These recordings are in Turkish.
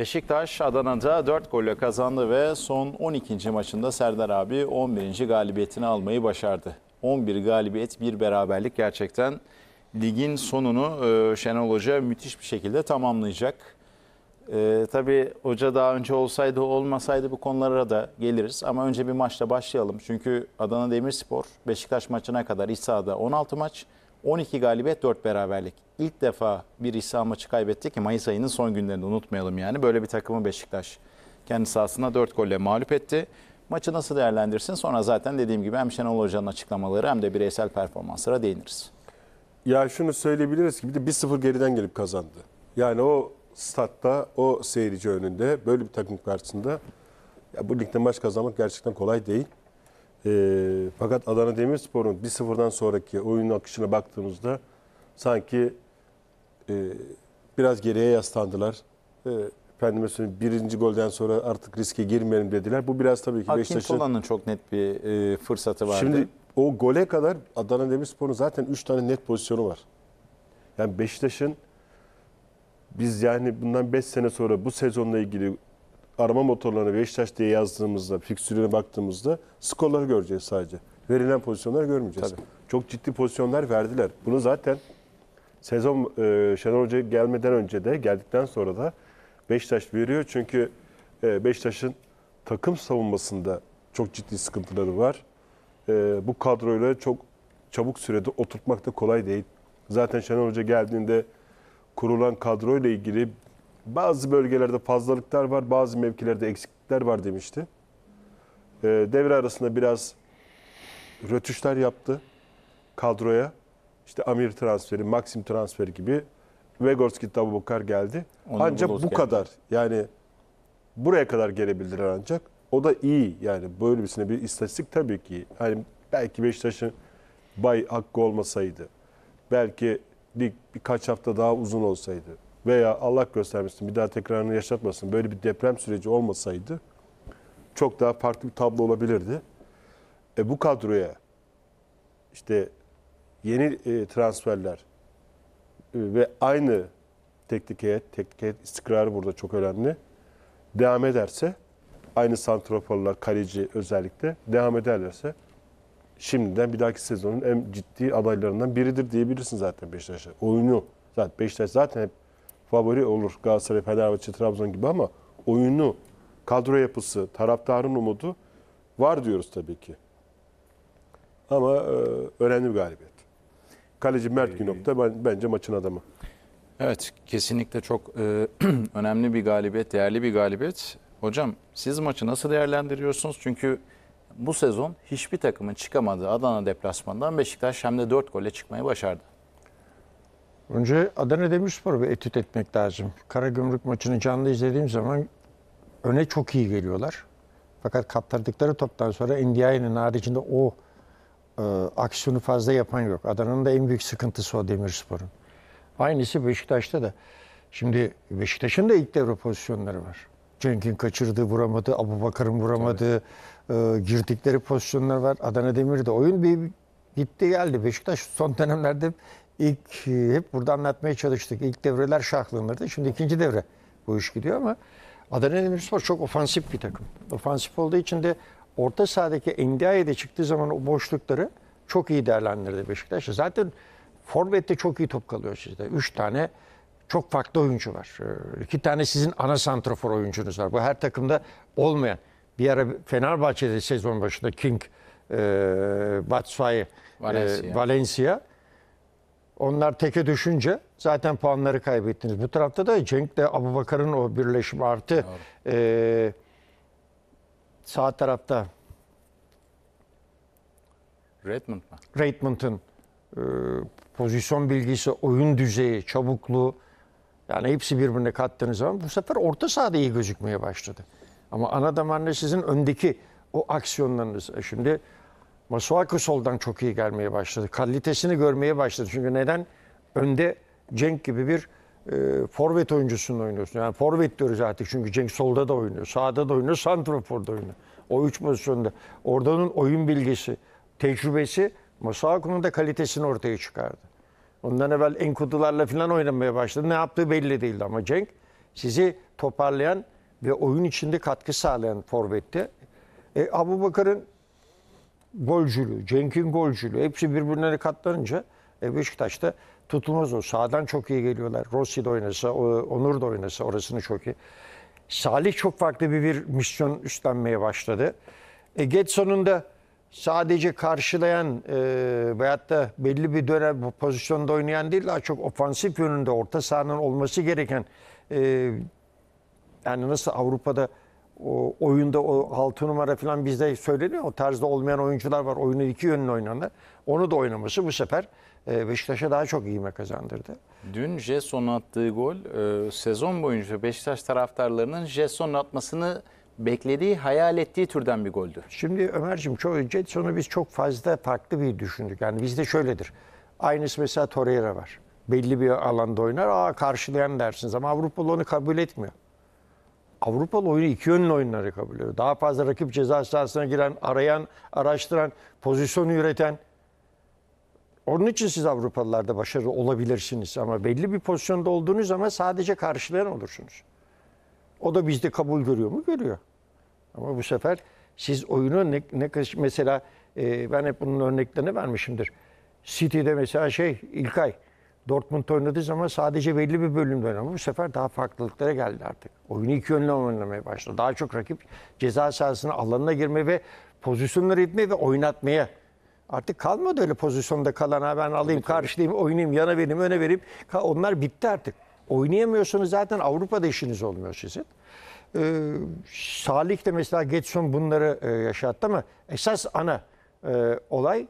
Beşiktaş Adana'da 4 golle kazandı ve son 12. maçında Serdar abi 11. galibiyetini almayı başardı. 11 galibiyet, bir beraberlik gerçekten ligin sonunu e, Şenol Hoca müthiş bir şekilde tamamlayacak. E, tabii hoca daha önce olsaydı olmasaydı bu konulara da geliriz. Ama önce bir maçla başlayalım. Çünkü Adana Demirspor Beşiktaş maçına kadar iç sahada 16 maç, 12 galibiyet, 4 beraberlik. İlk defa bir iç saha maçı kaybetti ki Mayıs ayının son günlerinde unutmayalım yani. Böyle bir takımı Beşiktaş kendi sahasında 4 golle mağlup etti. Maçı nasıl değerlendirsin? Sonra zaten dediğim gibi hem Şenol Hoca'nın açıklamaları hem de bireysel performanslara değiniriz. Ya şunu söyleyebiliriz ki bir de 1-0 geriden gelip kazandı. Yani o statta, o seyirci önünde böyle bir takım karşısında ya bu ligde maç kazanmak gerçekten kolay değil. Ee, fakat Adana Demirspor'un 1-0'dan sonraki oyun akışına baktığımızda sanki e, biraz geriye yaslandılar. E, efendime söyleyeyim birinci golden sonra artık riske girmeyelim dediler. Bu biraz tabii ki Hakim Beşiktaş'ın... Tola'nın çok net bir e, fırsatı vardı. Şimdi o gole kadar Adana Demirspor'un zaten 3 tane net pozisyonu var. Yani Beşiktaş'ın biz yani bundan 5 sene sonra bu sezonla ilgili arama motorlarına Beşiktaş diye yazdığımızda, fikstürüne baktığımızda skorları göreceğiz sadece. Verilen pozisyonları görmeyeceğiz. Tabii. Çok ciddi pozisyonlar verdiler. Bunu zaten sezon e, Şenol Hoca gelmeden önce de geldikten sonra da Beşiktaş veriyor. Çünkü e, Beşiktaş'ın takım savunmasında çok ciddi sıkıntıları var. E, bu kadroyla çok çabuk sürede oturtmak da kolay değil. Zaten Şenol Hoca geldiğinde kurulan kadroyla ilgili bazı bölgelerde fazlalıklar var, bazı mevkilerde eksiklikler var demişti. E, devre arasında biraz rötuşlar yaptı kadroya. İşte Amir transferi, Maxim transferi gibi. Vegorski, Abubakar geldi. Onur ancak bu geldi. kadar. Yani buraya kadar gelebildiler ancak. O da iyi. Yani böyle birisine bir istatistik tabii ki. Hani belki Beşiktaş'ın bay hakkı olmasaydı. Belki lig birkaç hafta daha uzun olsaydı. Veya Allah göstermesin bir daha tekrarını yaşatmasın. Böyle bir deprem süreci olmasaydı çok daha farklı bir tablo olabilirdi. E bu kadroya işte yeni e, transferler e, ve aynı teknik heyet, teknik heyet istikrarı burada çok önemli. Devam ederse aynı santroforlar, kaleci özellikle devam ederlerse şimdiden bir dahaki sezonun en ciddi adaylarından biridir diyebilirsin zaten Beşiktaş'a. Oyunu zaten Beşiktaş zaten hep favori olur Galatasaray, Fenerbahçe, Trabzon gibi ama oyunu, kadro yapısı, taraftarın umudu var diyoruz tabii ki. Ama e, önemli bir galibiyet. Kaleci Mert Günok da ben, bence maçın adamı. Evet, kesinlikle çok e, önemli bir galibiyet, değerli bir galibiyet. Hocam siz maçı nasıl değerlendiriyorsunuz? Çünkü bu sezon hiçbir takımın çıkamadığı Adana deplasmandan Beşiktaş hem de 4 golle çıkmayı başardı. Önce Adana Demirspor'u bir etüt etmek lazım. Karagümrük maçını canlı izlediğim zaman öne çok iyi geliyorlar. Fakat kaptırdıkları toptan sonra Ndiaye'nin haricinde o e, aksiyonu fazla yapan yok. Adana'nın da en büyük sıkıntısı o Demirspor'un. Aynısı Beşiktaş'ta da. Şimdi Beşiktaş'ın da ilk devre pozisyonları var. Cenk'in kaçırdığı, vuramadığı, Abubakar'ın vuramadığı, e, girdikleri pozisyonlar var. Adana Demir'de oyun bir gitti geldi. Beşiktaş son dönemlerde ilk e, hep burada anlatmaya çalıştık. İlk devreler şahlanırdı. Şimdi ikinci devre bu iş gidiyor ama Adana Demirspor çok ofansif bir takım. Ofansif olduğu için de orta sahadaki Ndiaye'de çıktığı zaman o boşlukları çok iyi değerlendirdi Beşiktaş. Zaten Forvet'te çok iyi top kalıyor sizde. Üç tane çok farklı oyuncu var. Ee, İki tane sizin ana santrafor oyuncunuz var. Bu her takımda olmayan. Bir ara Fenerbahçe'de sezon başında King, e, Batshuayi, Valencia. e, Valencia. Onlar teke düşünce zaten puanları kaybettiniz. Bu tarafta da Cenk'le Abubakar'ın o birleşimi artı e, sağ tarafta Redmond mu? Redmond'un e, pozisyon bilgisi, oyun düzeyi, çabukluğu yani hepsi birbirine kattığınız zaman bu sefer orta sahada iyi gözükmeye başladı. Ama ana damarında sizin öndeki o aksiyonlarınız. E Şimdi Masuaku soldan çok iyi gelmeye başladı. Kalitesini görmeye başladı. Çünkü neden? Önde Cenk gibi bir e, forvet oyuncusunu oynuyorsun. Yani forvet diyoruz artık çünkü Cenk solda da oynuyor, sağda da oynuyor, santraforda oynuyor. O üç pozisyonda. Orada onun oyun bilgisi, tecrübesi Masuaku'nun da kalitesini ortaya çıkardı. Ondan evvel Enkudularla falan oynamaya başladı. Ne yaptığı belli değildi ama Cenk sizi toparlayan ve oyun içinde katkı sağlayan forvetti. E, Abu Bakar'ın golcülüğü, Cenk'in golcülüğü hepsi birbirine katlanınca e, Beşiktaş'ta tutulmaz o. Sağdan çok iyi geliyorlar. Rossi de oynasa, Onur da oynasa orasını çok iyi. Salih çok farklı bir, bir misyon üstlenmeye başladı. E, Getson'un da sadece karşılayan e, veyahut da belli bir dönem bu pozisyonda oynayan değil daha çok ofansif yönünde orta sahanın olması gereken e, yani nasıl Avrupa'da o oyunda o 6 numara falan bizde söyleniyor. O tarzda olmayan oyuncular var. Oyunu iki yönlü oynayanlar. Onu da oynaması bu sefer e, Beşiktaş'a daha çok ivme kazandırdı. Dün Jesson'un attığı gol e, sezon boyunca Beşiktaş taraftarlarının Jesson'un atmasını beklediği, hayal ettiği türden bir goldü. Şimdi Ömerciğim çoğu Jetson'u biz çok fazla farklı bir düşündük. Yani bizde şöyledir. Aynısı mesela Torreira var. Belli bir alanda oynar. Aa karşılayan dersiniz ama Avrupalı onu kabul etmiyor. Avrupalı oyunu iki yönlü oyunları kabul ediyor. Daha fazla rakip ceza sahasına giren, arayan, araştıran, pozisyonu üreten. Onun için siz Avrupalılarda başarılı olabilirsiniz ama belli bir pozisyonda olduğunuz zaman sadece karşılayan olursunuz. O da bizde kabul görüyor mu? Görüyor. Ama bu sefer siz oyunu ne, ne mesela e, ben hep bunun örneklerini vermişimdir. City'de mesela şey İlkay Dortmund oynadığı zaman sadece belli bir bölümde oynadı. Bu sefer daha farklılıklara geldi artık. Oyunu iki yönlü oynamaya başladı. Daha çok rakip ceza sahasına alanına girme ve pozisyonları itmeye ve oynatmaya. Artık kalmadı öyle pozisyonda kalan ha ben alayım karşılayayım oynayayım yana vereyim öne vereyim. Onlar bitti artık. Oynayamıyorsanız zaten Avrupa'da işiniz olmuyor sizin. Ee, Salih de mesela Getson bunları e, yaşattı ama esas ana e, olay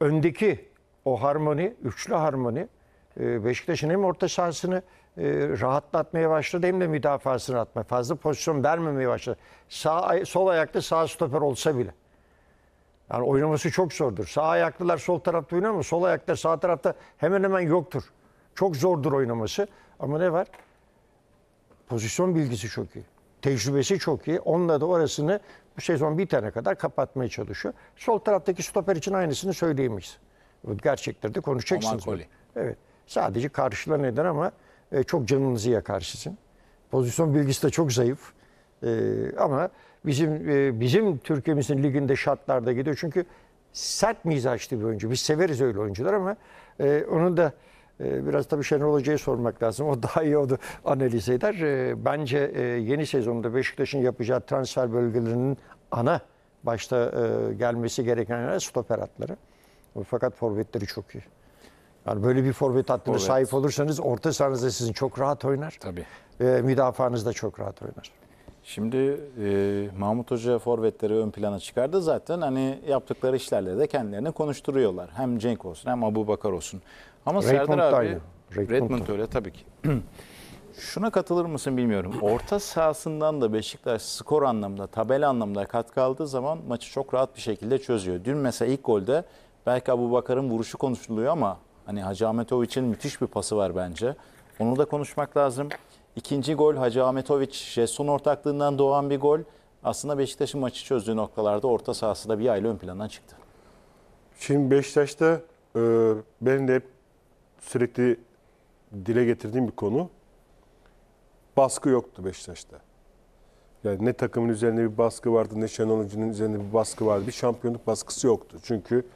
öndeki o harmoni, üçlü harmoni Beşiktaş'ın hem orta sahasını e, rahatlatmaya başladı hem de müdafasını atmaya, fazla pozisyon vermemeye başladı. Sağ, sol ayakta sağ stoper olsa bile. Yani oynaması çok zordur. Sağ ayaklılar sol tarafta oynar ama sol ayaklar sağ tarafta hemen hemen yoktur. Çok zordur oynaması. Ama ne var? Pozisyon bilgisi çok iyi. Tecrübesi çok iyi. Onunla da orasını bu sezon bitene kadar kapatmaya çalışıyor. Sol taraftaki stoper için aynısını söyleyemeyiz. Bu Gerçekleri de konuşacaksınız. Koli. Evet. Sadece karşıla neden ama e, çok canınızı yakar sizin. Pozisyon bilgisi de çok zayıf. E, ama bizim e, bizim Türkiye'mizin liginde şartlarda gidiyor. Çünkü sert mizaçlı bir oyuncu. Biz severiz öyle oyuncular ama e, onun da e, biraz tabii Şenol Hoca'ya sormak lazım. O daha iyi onu analiz eder. E, bence e, yeni sezonda Beşiktaş'ın yapacağı transfer bölgelerinin ana başta e, gelmesi gereken stoper hatları. Fakat forvetleri çok iyi. Yani böyle bir forvet hattına Forvet. sahip olursanız orta sahanızda sizin çok rahat oynar. Tabii. Ve müdafaanız da çok rahat oynar. Şimdi e, Mahmut Hoca forvetleri ön plana çıkardı zaten hani yaptıkları işlerle de kendilerini konuşturuyorlar. Hem Cenk olsun hem Abu Bakar olsun. Ama Redmond Serdar da abi aynı. Redmond öyle tabii ki. Şuna katılır mısın bilmiyorum. Orta sahasından da Beşiktaş skor anlamda, tabela anlamda katkı aldığı zaman maçı çok rahat bir şekilde çözüyor. Dün mesela ilk golde belki Abu Bakar'ın vuruşu konuşuluyor ama hani Hacı Ahmetoviç'in müthiş bir pası var bence. Onu da konuşmak lazım. İkinci gol Hacı Ahmetoviç, Jetson ortaklığından doğan bir gol. Aslında Beşiktaş'ın maçı çözdüğü noktalarda orta sahası da bir aile ön plana çıktı. Şimdi Beşiktaş'ta e, benim de sürekli dile getirdiğim bir konu baskı yoktu Beşiktaş'ta. Yani ne takımın üzerinde bir baskı vardı ne Şenol Hoca'nın üzerinde bir baskı vardı. Bir şampiyonluk baskısı yoktu. Çünkü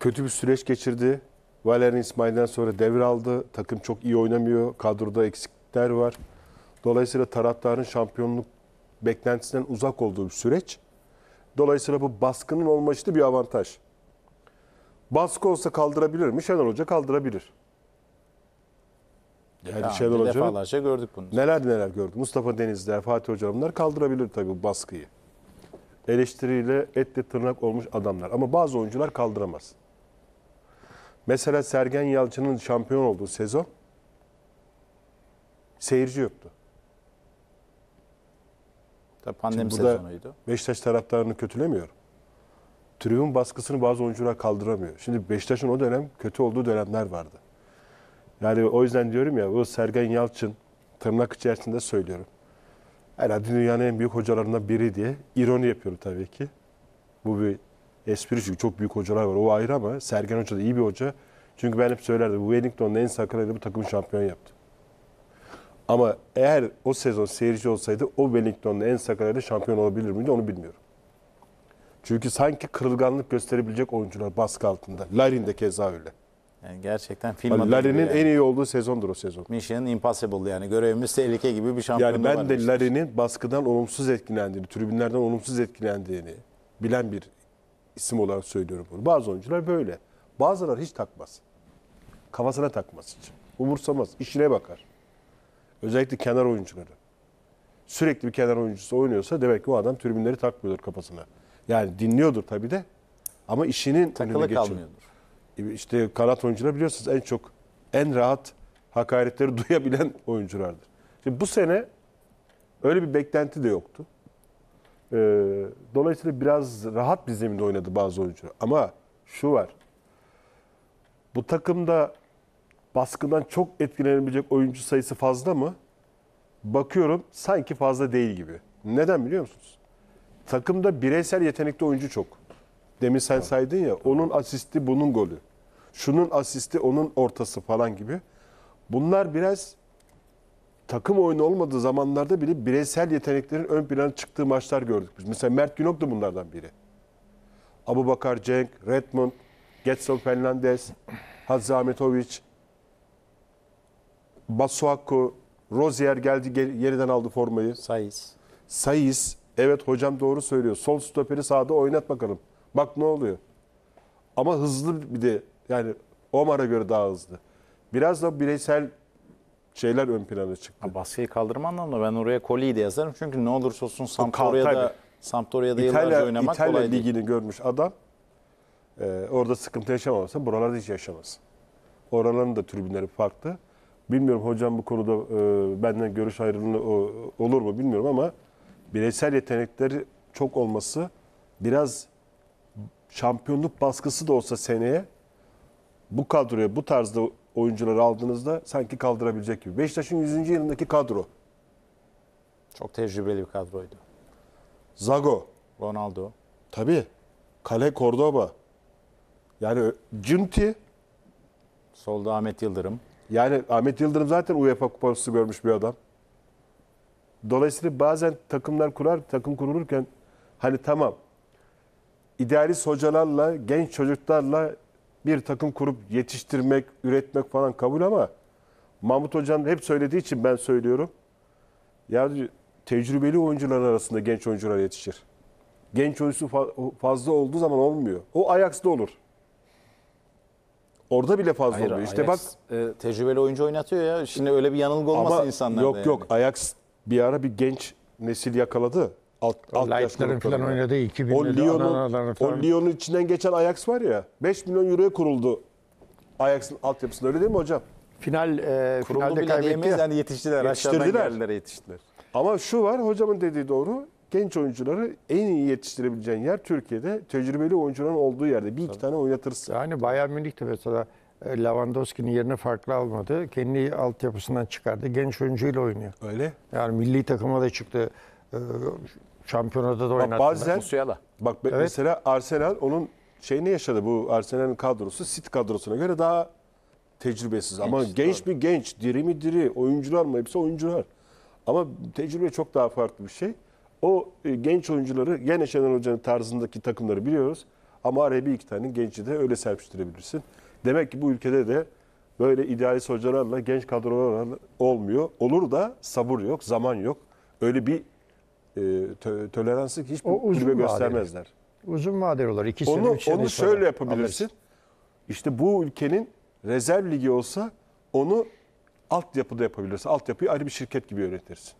kötü bir süreç geçirdi. Valerian İsmail'den sonra devraldı. Takım çok iyi oynamıyor. Kadroda eksiklikler var. Dolayısıyla taraftarın şampiyonluk beklentisinden uzak olduğu bir süreç. Dolayısıyla bu baskının olması da bir avantaj. Baskı olsa kaldırabilir mi? Şenol Hoca kaldırabilir. Yani Daha Şenol Hoca defalarca gördük bunu. neler neler gördü. Mustafa Denizler, Fatih Hoca bunlar kaldırabilir tabii bu baskıyı. Eleştiriyle etle tırnak olmuş adamlar. Ama bazı oyuncular kaldıramaz. Mesela Sergen Yalçın'ın şampiyon olduğu sezon seyirci yoktu. Tabii pandemi Şimdi burada sezonuydu. Beşiktaş taraftarını kötülemiyorum. Tribün baskısını bazı oyuncular kaldıramıyor. Şimdi Beşiktaş'ın o dönem kötü olduğu dönemler vardı. Yani o yüzden diyorum ya bu Sergen Yalçın tırnak içerisinde söylüyorum. Herhalde dünyanın en büyük hocalarından biri diye ironi yapıyorum tabii ki. Bu bir espri çünkü çok büyük hocalar var. O ayrı ama Sergen Hoca da iyi bir hoca. Çünkü ben hep söylerdim. Bu en sakınıyla bu takımı şampiyon yaptı. Ama eğer o sezon seyirci olsaydı o Wellington'la en Sakarya'da şampiyon olabilir miydi onu bilmiyorum. Çünkü sanki kırılganlık gösterebilecek oyuncular baskı altında. Larin de keza öyle. Yani gerçekten film Hani gibi yani. en iyi olduğu sezondur o sezon. Mission Impossible yani görevimiz tehlike gibi bir şampiyonluğu Yani ben de. Larin'in baskıdan olumsuz etkilendiğini, tribünlerden olumsuz etkilendiğini bilen bir isim olarak söylüyorum bunu. Bazı oyuncular böyle. Bazıları hiç takmaz. Kafasına takmaz hiç. Umursamaz. işine bakar. Özellikle kenar oyuncuları. Sürekli bir kenar oyuncusu oynuyorsa demek ki o adam tribünleri takmıyordur kafasına. Yani dinliyordur tabii de ama işinin önüne takılı geçiyor. kalmıyordur. İşte kanat oyuncular biliyorsunuz en çok en rahat hakaretleri duyabilen oyunculardır. Şimdi bu sene öyle bir beklenti de yoktu. Ee, dolayısıyla biraz rahat bir zeminde oynadı bazı oyuncular. Ama şu var. Bu takımda baskıdan çok etkilenebilecek oyuncu sayısı fazla mı? Bakıyorum sanki fazla değil gibi. Neden biliyor musunuz? Takımda bireysel yetenekli oyuncu çok. Demin sen saydın ya onun asisti bunun golü. Şunun asisti onun ortası falan gibi. Bunlar biraz takım oyunu olmadığı zamanlarda bile bireysel yeteneklerin ön plana çıktığı maçlar gördük biz. Mesela Mert Günok da bunlardan biri. Abu Bakar Cenk, Redmond, Getson Fernandez, Hadzi Ahmetoviç, Basuaku, Rozier geldi gel- yeniden aldı formayı. Sayıs. Sayıs, evet hocam doğru söylüyor. Sol stoperi sağda oynat bakalım. Bak ne oluyor. Ama hızlı bir de yani Omar'a göre daha hızlı. Biraz da bireysel şeyler ön plana çıktı. Ha, baskıyı kaldırma anlamında ben oraya Koli'yi de yazarım. Çünkü ne olursa olsun Sampdoria'da. Sampdoria'da yıllarca oynamak İtalya kolay değil. ligini görmüş adam e, orada sıkıntı yaşamamasa buralarda hiç yaşamaz. Oraların da tribünleri farklı. Bilmiyorum hocam bu konuda e, benden görüş ayrılığı o- olur mu bilmiyorum ama bireysel yetenekleri çok olması biraz şampiyonluk baskısı da olsa seneye bu kadroya bu tarzda oyuncuları aldığınızda sanki kaldırabilecek gibi. Beşiktaş'ın 100. yılındaki kadro. Çok tecrübeli bir kadroydu. Zago, Ronaldo. Tabii. Kale Cordoba. Yani Cünti. Solda Ahmet Yıldırım. Yani Ahmet Yıldırım zaten UEFA kupası görmüş bir adam. Dolayısıyla bazen takımlar kurar, takım kurulurken hani tamam idealist hocalarla, genç çocuklarla bir takım kurup yetiştirmek, üretmek falan kabul ama Mahmut Hoca'nın hep söylediği için ben söylüyorum. Ya tecrübeli oyuncular arasında genç oyuncular yetişir. Genç oyuncusu fa- fazla olduğu zaman olmuyor. O Ajax'da olur. Orada bile fazla Hayır, oluyor. İşte bak Ajax, e, tecrübeli oyuncu oynatıyor ya. Şimdi öyle bir yanılgı olmasın ama insanlarda. yok yani. yok Ajax bir ara bir genç nesil yakaladı. Alt, alt Light'ların falan oynadığı O 2000'de Lyon'un Adana'ların o. Lyon'un içinden geçen Ajax var ya 5 milyon euroya kuruldu. Ajax'ın altyapısında öyle değil mi hocam? Final e, Kuruldu finalde bile kaybetti. ya. yani yetiştiler. Aşağıdan geldiler yetiştiler. Ama şu var hocamın dediği doğru. Genç oyuncuları en iyi yetiştirebileceğin yer Türkiye'de. Tecrübeli oyuncuların olduğu yerde bir iki tane oynatırsın. Yani Bayern Münih de mesela e, Lewandowski'nin yerini farklı almadı. Kendi altyapısından çıkardı. Genç oyuncuyla oynuyor. Öyle. Yani milli takıma da çıktı. Şampiyonada da Bak oynattı. bazen Musiala. bak be- Evet. mesela Arsenal onun şeyini yaşadı bu Arsenal'in kadrosu City kadrosuna göre daha tecrübesiz ama Genç, bir genç, diri mi diri, oyuncular mı hepsi oyuncular. Ama tecrübe çok daha farklı bir şey. O e, genç oyuncuları gene Şener Hoca'nın tarzındaki takımları biliyoruz. Ama araya bir iki tane genci de öyle serpiştirebilirsin. Demek ki bu ülkede de böyle idealist hocalarla, genç kadrolarla olmuyor. Olur da sabır yok, zaman yok. Öyle bir tö- toleransı hiçbir O uzun kulübe vadeli. göstermezler. Uzun vadeli olur. İki sene, Onu, sene onu sonra şöyle yapabilirsin. alırsın. İşte bu ülkenin rezerv ligi olsa onu altyapıda yapabilirsin. Altyapıyı ayrı bir şirket gibi yönetirsin.